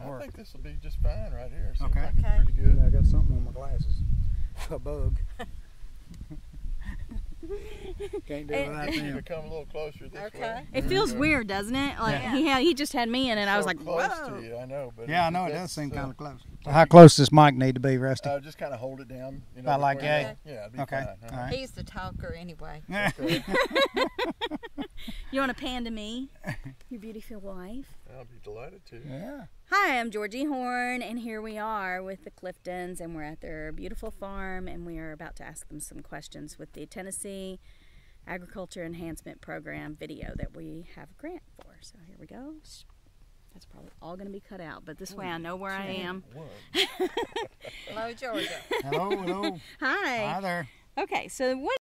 me I where. think this will be just fine right here. Seems Okay. like Okay. pretty good. I got something on my glasses. A bug. Can't do it without Get you to them. come a little closer this Okay. way. It There feels weird, doesn't it? Like Yeah. he had, he just had me in it. I was like, close whoa. to you, I know, but Yeah, I know it does seem uh, kind of close. How close does Mike need to be, Rusty? Uh, just kind of hold it down. You know, About like that? go. Yeah, it'd be Okay, fine. huh? all right. He's the talker anyway. Okay. You want to pan to me, your beautiful wife? I'll be delighted to. yeah. Hi, I'm Georgie Horn, and here we are with the Cliftons, and we're at their beautiful farm, and we are about to ask them some questions with the Tennessee Agriculture Enhancement Program video that we have a grant for. So here we go. That's probably all going to be cut out, but this way I know where I am. Hello, Georgia. Hello, hello. Hi. Hi there. Okay, so what